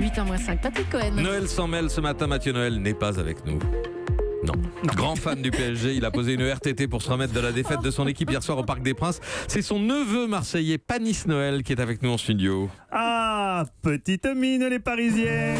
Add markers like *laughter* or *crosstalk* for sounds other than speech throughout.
8h moins 5, Patrick Cohen. Noël sans mêle ce matin, Mathieu Noël n'est pas avec nous. Non. Grand fan du PSG, il a posé une RTT pour se remettre de la défaite de son équipe hier soir au Parc des Princes. C'est son neveu marseillais, Panis Noël, qui est avec nous en studio. Ah, petite mine les Parisiens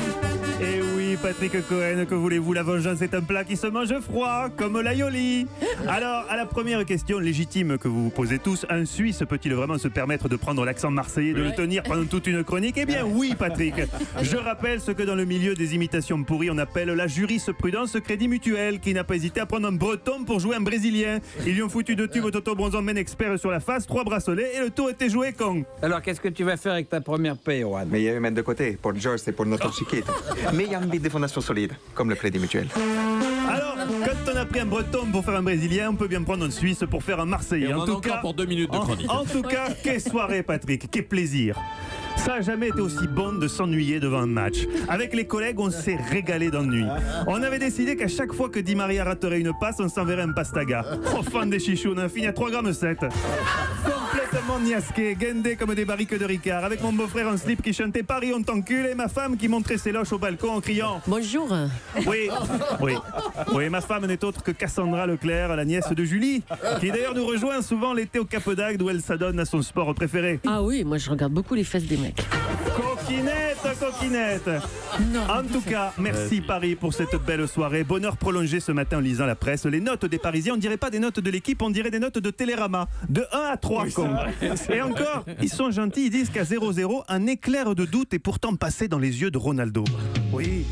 Et oui, Patrick Cohen, que voulez-vous? La vengeance est un plat qui se mange froid, comme l'aioli. Alors, à la première question légitime que vous vous posez tous, un Suisse peut-il vraiment se permettre de prendre l'accent marseillais, de le tenir pendant toute une chronique? Eh bien oui, Patrick *laughs* Je rappelle ce que dans le milieu des imitations pourries, on appelle la jurisprudence crédit mutuel, qui n'a pas hésité à prendre un breton pour jouer un brésilien. Ils lui ont foutu deux tubes Toto Bronzon Men expert sur la face, trois bracelets, et le tour était joué con. Alors, qu'est-ce que tu vas faire avec ta première paye, Juan? Mais il y a eu mettre de côté pour George et pour notre chiquette. Mais il y a envie des fondations solides, comme le crédit mutuel. Alors, quand on a pris un breton pour faire un brésilien, on peut bien prendre un suisse pour faire un marseillais. Et on en en tout cas, pour deux minutes de chronique. En, tout cas, *laughs* quelle soirée, Patrick, quel plaisir. Ça n'a jamais été aussi bon de s'ennuyer devant un match. Avec les collègues, on s'est régalé d'ennui. On avait décidé qu'à chaque fois que Di Maria raterait une passe, on s'enverrait un pastaga. Oh, fan des chichous, on a fini à 3 grammes 7. Complètement niasqué, guindé comme des barriques de Ricard, avec mon beau-frère en slip qui chantait Paris on t'encule et ma femme qui montrait ses loches au balcon en criant Bonjour. oui, oui. Oui, ma femme n'est autre que Cassandra Leclerc, la nièce de Julie, qui d'ailleurs nous rejoint souvent l'été au Cap d'Agde où elle s'adonne à son sport préféré. Ah oui, moi je regarde beaucoup les fesses des mecs. Coquinette, coquinette En tout cas, merci Paris pour cette belle soirée. Bonheur prolongé ce matin en lisant la presse. Les notes des Parisiens, on dirait pas des notes de l'équipe, on dirait des notes de Télérama. De 1 à 3, con. Et encore, ils sont gentils, ils disent qu'à 0-0, un éclair de doute est pourtant passé dans les yeux de Ronaldo. Oui.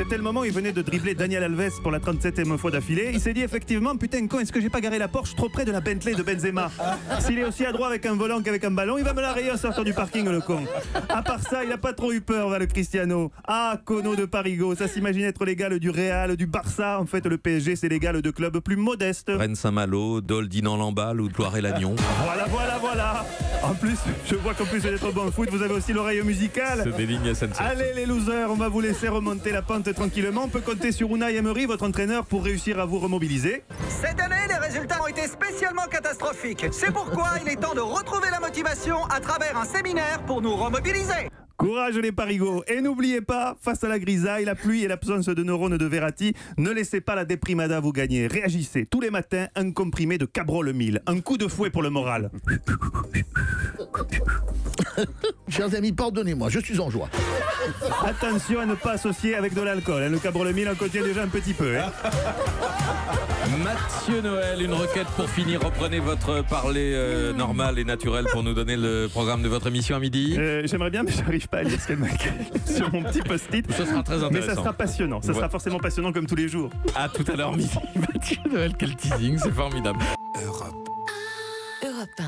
C'était le moment où il venait de dribbler Daniel Alves pour la 37e fois d'affilée. Il s'est dit effectivement, putain, con, est-ce que j'ai pas garé la Porsche trop près de la Bentley de Benzema? S'il est aussi adroit avec un volant qu'avec un ballon, il va me la rayer en sortant du parking, le con. À part ça, il a pas trop eu peur, va le Cristiano. Ah, Cono de Parigo, ça s'imagine être l'égal du Real, du Barça. En fait, le PSG, c'est l'égal de clubs plus modestes. Rennes Saint-Malo, Dol Dinan Lamballe ou Loire-et-Lagnon. Voilà, voilà, voilà. En plus, je vois qu'en plus d'être bon au foot, vous avez aussi l'oreille musicale. Allez les losers, on va vous laisser remonter la pente tranquillement. On peut compter sur Unai Emery, votre entraîneur, pour réussir à vous remobiliser. Cette année, les résultats ont été spécialement catastrophiques. C'est pourquoi il est temps de retrouver la motivation à travers un séminaire pour nous remobiliser. Courage les parigots Et n'oubliez pas, face à la grisaille, la pluie et l'absence de neurones de Verratti, ne laissez pas la déprimada vous gagner. Réagissez tous les matins, un comprimé de Cabrol 1000. Un coup de fouet pour le moral. *laughs* Chers amis, pardonnez-moi, je suis en joie. Attention à ne pas associer avec de l'alcool. hein. Le Cabrol 1000 en contient déjà un petit peu. hein. *laughs* Mathieu Noël, une requête pour finir. Reprenez votre parler euh, normal et naturel pour nous donner le programme de votre émission à midi. Euh, J'aimerais bien, mais *laughs* j'arrive pas à lire ce qu'elle m'a écrit sur mon petit post-it. Ce sera très Mais ça intéressant. sera passionnant. Ça Ouais. sera forcément passionnant comme tous les jours. À tout à l'heure midi. Mathieu Noël, quel teasing, c'est formidable. Europe 1.